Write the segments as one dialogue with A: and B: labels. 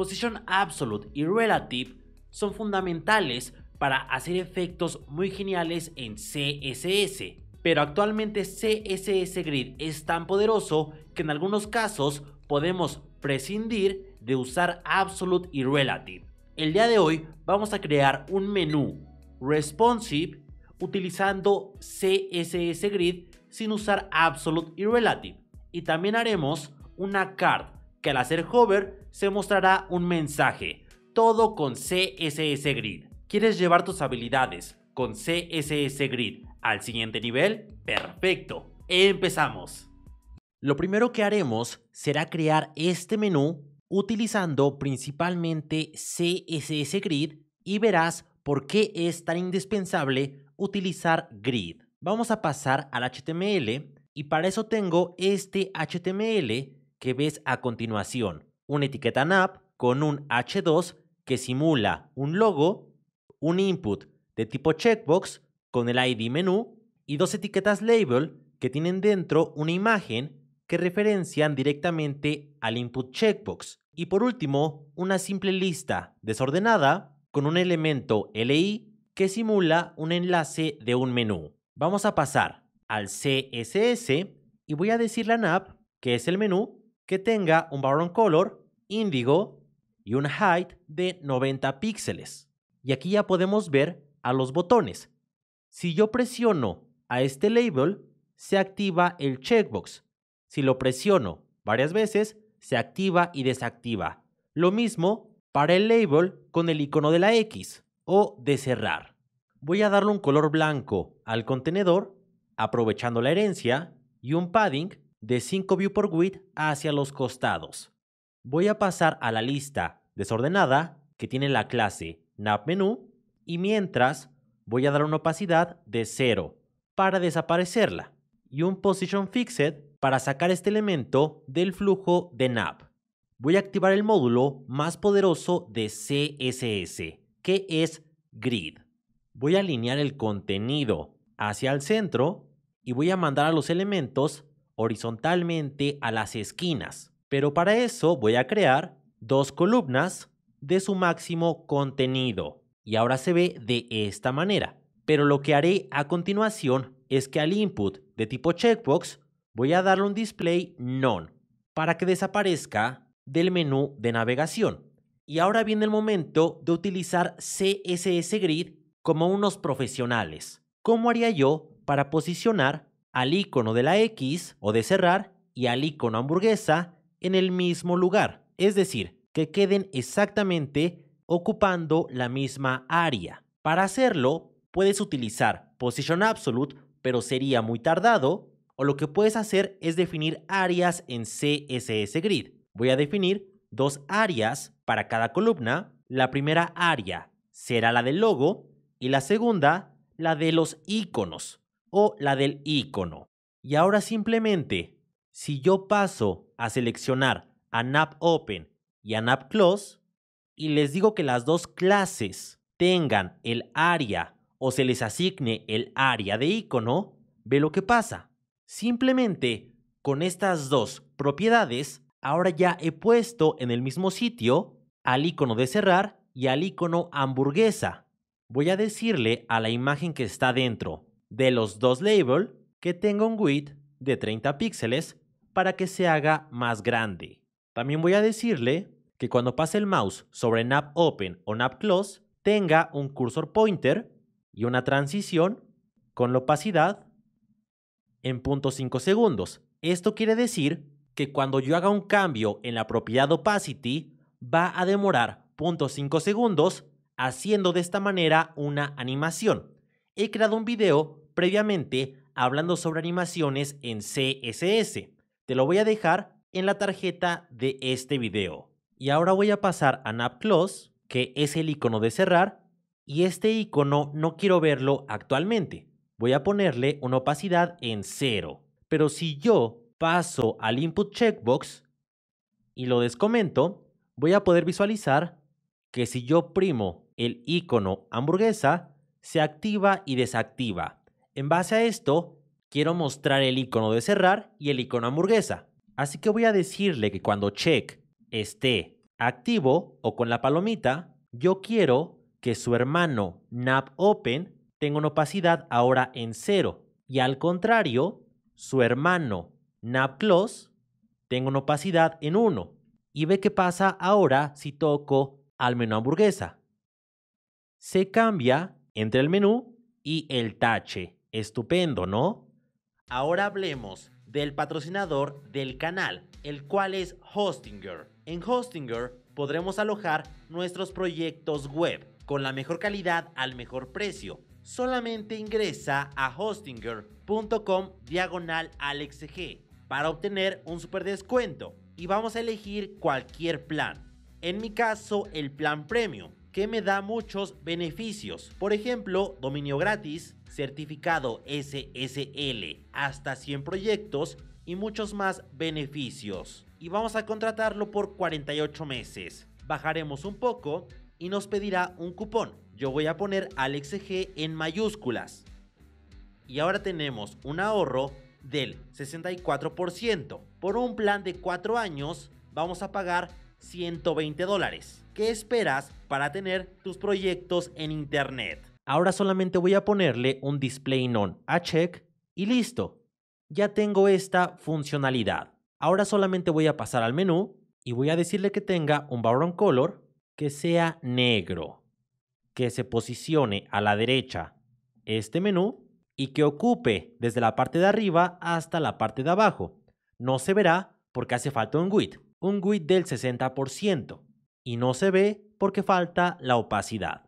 A: Position Absolute y Relative son fundamentales para hacer efectos muy geniales en CSS. Pero actualmente CSS Grid es tan poderoso que en algunos casos podemos prescindir de usar Absolute y Relative. El día de hoy vamos a crear un menú responsive utilizando CSS Grid sin usar Absolute y Relative. Y también haremos una card que al hacer hover se mostrará un mensaje, todo con CSS Grid. ¿Quieres llevar tus habilidades con CSS Grid al siguiente nivel? Perfecto, empezamos. Lo primero que haremos será crear este menú utilizando principalmente CSS Grid y verás por qué es tan indispensable utilizar Grid. Vamos a pasar al HTML y para eso tengo este HTML que ves a continuación. Una etiqueta nav con un h2 que simula un logo, un input de tipo checkbox con el ID menú y dos etiquetas label que tienen dentro una imagen que referencian directamente al input checkbox. Y por último, una simple lista desordenada con un elemento LI que simula un enlace de un menú. Vamos a pasar al CSS y voy a decirle a nav que es el menú que tenga un background color índigo y un height de 90 píxeles. Y aquí ya podemos ver a los botones. Si yo presiono a este label, se activa el checkbox si lo presiono varias veces, se activa y desactiva. Lo mismo para el label con el icono de la X o de cerrar. Voy a darle un color blanco al contenedor, aprovechando la herencia, y un padding de 5 view por width hacia los costados. Voy a pasar a la lista desordenada que tiene la clase navMenu y mientras voy a dar una opacidad de 0 para desaparecerla y un position fixed para sacar este elemento del flujo de nav. Voy a activar el módulo más poderoso de CSS, que es Grid. Voy a alinear el contenido hacia el centro y voy a mandar a los elementos horizontalmente a las esquinas. Pero para eso voy a crear dos columnas de su máximo contenido. Y ahora se ve de esta manera. Pero lo que haré a continuación es que al input de tipo checkbox voy a darle un display none para que desaparezca del menú de navegación. Y ahora viene el momento de utilizar CSS Grid como unos profesionales. ¿Cómo haría yo para posicionar al icono de la X o de cerrar y al icono hamburguesa en el mismo lugar? Es decir, que queden exactamente ocupando la misma área. Para hacerlo, puedes utilizar Position Absolute, pero sería muy tardado, o lo que puedes hacer es definir áreas en CSS Grid. Voy a definir dos áreas para cada columna. La primera área será la del logo y la segunda la de los iconos o la del icono. Y ahora simplemente, si yo paso a seleccionar a Nap Open y a Nap Close y les digo que las dos clases tengan el área o se les asigne el área de icono, ve lo que pasa. Simplemente con estas dos propiedades, ahora ya he puesto en el mismo sitio al icono de cerrar y al icono hamburguesa. Voy a decirle a la imagen que está dentro de los dos labels que tenga un width de 30 píxeles para que se haga más grande. También voy a decirle que cuando pase el mouse sobre Nap Open o Nap Close tenga un cursor pointer y una transición con la opacidad en 0.5 segundos. Esto quiere decir que cuando yo haga un cambio en la propiedad opacity, va a demorar 0.5 segundos haciendo de esta manera una animación. He creado un video previamente hablando sobre animaciones en CSS. Te lo voy a dejar en la tarjeta de este video. Y ahora voy a pasar a Nap Close, que es el icono de cerrar, y este icono no quiero verlo actualmente voy a ponerle una opacidad en cero. Pero si yo paso al input checkbox y lo descomento, voy a poder visualizar que si yo primo el icono hamburguesa, se activa y desactiva. En base a esto, quiero mostrar el icono de cerrar y el icono hamburguesa. Así que voy a decirle que cuando check esté activo o con la palomita, yo quiero que su hermano nap open tenga una opacidad ahora en 0 y al contrario, su hermano nap close tenga una opacidad en 1. Y ve qué pasa ahora si toco al menú hamburguesa. Se cambia entre el menú y el tache. Estupendo, ¿no? Ahora hablemos del patrocinador del canal, el cual es Hostinger. En Hostinger podremos alojar nuestros proyectos web con la mejor calidad al mejor precio. Solamente ingresa a hostinger.com diagonal alexg para obtener un super descuento y vamos a elegir cualquier plan. En mi caso, el plan premium, que me da muchos beneficios. Por ejemplo, dominio gratis, certificado SSL, hasta 100 proyectos y muchos más beneficios. Y vamos a contratarlo por 48 meses. Bajaremos un poco y nos pedirá un cupón. Yo voy a poner AlexG en mayúsculas. Y ahora tenemos un ahorro del 64%. Por un plan de 4 años vamos a pagar 120 dólares. ¿Qué esperas para tener tus proyectos en internet? Ahora solamente voy a ponerle un display non a check y listo. Ya tengo esta funcionalidad. Ahora solamente voy a pasar al menú y voy a decirle que tenga un background color que sea negro, que se posicione a la derecha este menú y que ocupe desde la parte de arriba hasta la parte de abajo. No se verá porque hace falta un width, un width del 60% y no se ve porque falta la opacidad.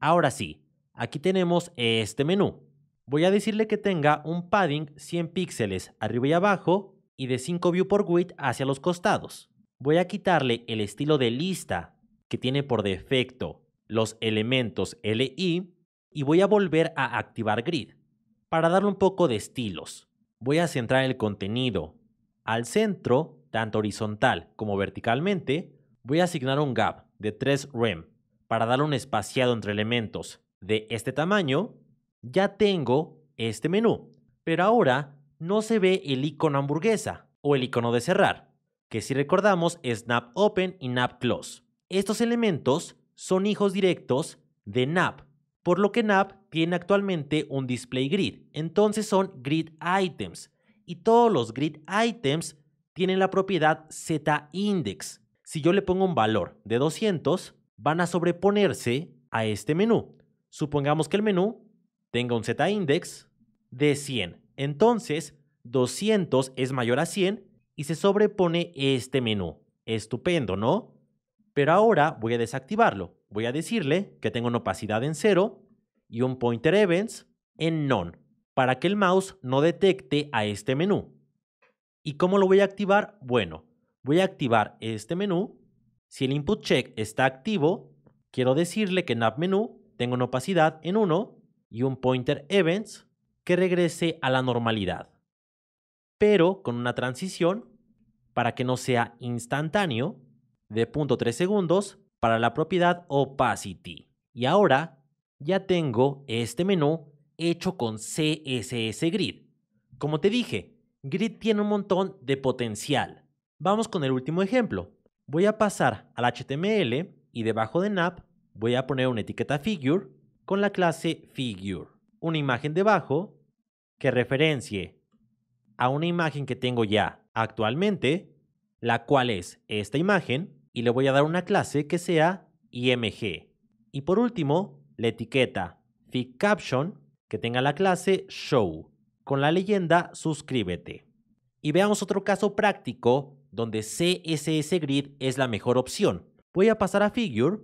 A: Ahora sí, aquí tenemos este menú. Voy a decirle que tenga un padding 100 píxeles arriba y abajo y de 5 view por width hacia los costados. Voy a quitarle el estilo de lista que tiene por defecto los elementos LI y voy a volver a activar grid para darle un poco de estilos. Voy a centrar el contenido al centro, tanto horizontal como verticalmente. Voy a asignar un gap de 3 rem para darle un espaciado entre elementos de este tamaño. Ya tengo este menú, pero ahora no se ve el icono hamburguesa o el icono de cerrar, que si recordamos es nap open y nap close. Estos elementos son hijos directos de nap, por lo que nap tiene actualmente un display grid, entonces son grid items y todos los grid items tienen la propiedad z-index. Si yo le pongo un valor de 200, van a sobreponerse a este menú. Supongamos que el menú tenga un z-index de 100. Entonces, 200 es mayor a 100 y se sobrepone este menú. Estupendo, ¿no? Pero ahora voy a desactivarlo. Voy a decirle que tengo una opacidad en 0 y un pointer events en none para que el mouse no detecte a este menú. ¿Y cómo lo voy a activar? Bueno, voy a activar este menú. Si el input check está activo, quiero decirle que en app menú tengo una opacidad en 1 y un pointer events que regrese a la normalidad, pero con una transición para que no sea instantáneo de 0.3 segundos para la propiedad opacity. Y ahora ya tengo este menú hecho con CSS Grid. Como te dije, Grid tiene un montón de potencial. Vamos con el último ejemplo. Voy a pasar al HTML y debajo de nap voy a poner una etiqueta figure con la clase figure una imagen debajo que referencie a una imagen que tengo ya actualmente, la cual es esta imagen, y le voy a dar una clase que sea img. Y por último, la etiqueta caption que tenga la clase show, con la leyenda suscríbete. Y veamos otro caso práctico donde CSS Grid es la mejor opción. Voy a pasar a Figure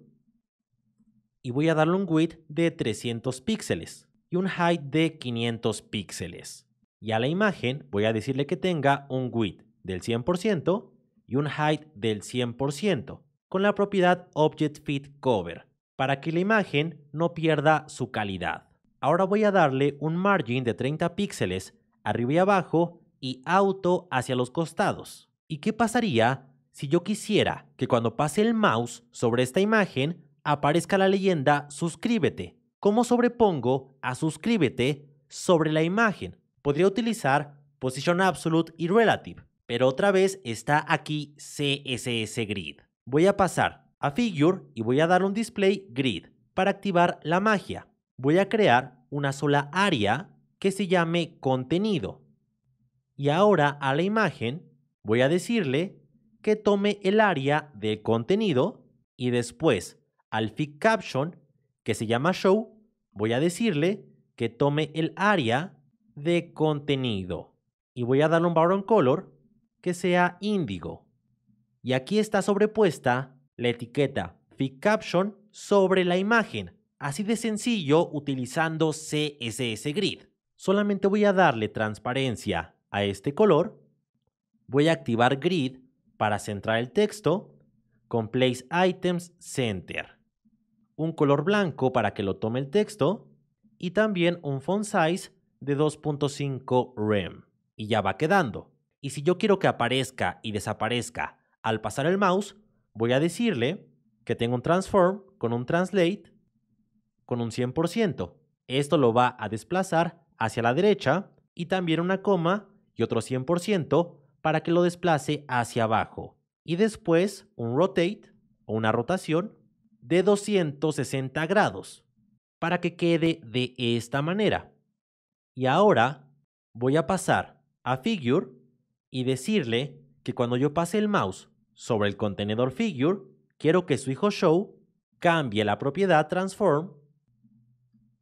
A: y voy a darle un width de 300 píxeles y un height de 500 píxeles. Y a la imagen voy a decirle que tenga un width del 100% y un height del 100% con la propiedad Object Fit Cover para que la imagen no pierda su calidad. Ahora voy a darle un margin de 30 píxeles arriba y abajo y auto hacia los costados. ¿Y qué pasaría si yo quisiera que cuando pase el mouse sobre esta imagen aparezca la leyenda suscríbete? ¿Cómo sobrepongo a suscríbete sobre la imagen? Podría utilizar Position Absolute y Relative, pero otra vez está aquí CSS Grid. voy a pasar a Figure y voy a dar un display grid para activar la magia. Voy a crear una sola área que se llame contenido. Y ahora a la imagen voy a decirle que tome el área de contenido y después al Fig Caption que se llama Show voy a decirle que tome el área de contenido y voy a darle un background color que sea índigo. Y aquí está sobrepuesta la etiqueta Fig Caption sobre la imagen, así de sencillo utilizando CSS Grid. Solamente voy a darle transparencia a este color, voy a activar Grid para centrar el texto con Place Items Center, un color blanco para que lo tome el texto y también un font size de 2.5 rem. Y ya va quedando. Y si yo quiero que aparezca y desaparezca al pasar el mouse, voy a decirle que tengo un transform con un translate con un 100%. Esto lo va a desplazar hacia la derecha y también una coma y otro 100% para que lo desplace hacia abajo. Y después un rotate o una rotación de 260 grados para que quede de esta manera. Y ahora voy a pasar a Figure y decirle que cuando yo pase el mouse sobre el contenedor Figure, quiero que su hijo Show cambie la propiedad Transform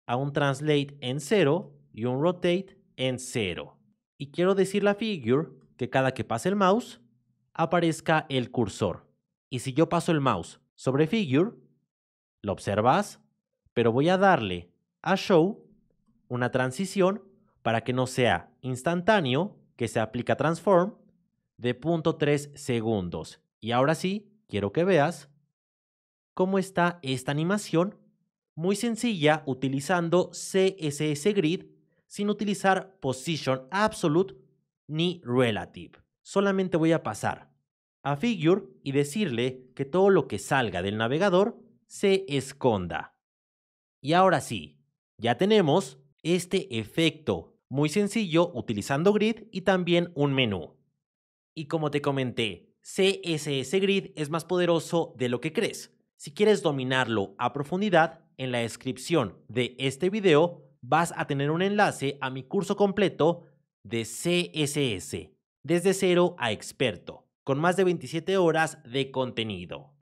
A: a un Translate en 0 y un Rotate en 0 y quiero decirle a Figure que cada que pase el mouse aparezca el cursor. Y si yo paso el mouse sobre Figure, lo observas, pero voy a darle a Show una transición para que no sea instantáneo, que se aplica Transform, de 0.3 segundos. Y ahora sí, quiero que veas cómo está esta animación muy sencilla utilizando CSS Grid sin utilizar position absolute ni relative. Solamente voy a pasar a figure y decirle que todo lo que salga del navegador se esconda. Y ahora sí, ya tenemos este efecto muy sencillo utilizando grid y también un menú. Y como te comenté, CSS Grid es más poderoso de lo que crees. Si quieres dominarlo a profundidad, en la descripción de este video vas a tener un enlace a mi curso completo de CSS, desde cero a experto, con más de 27 horas de contenido.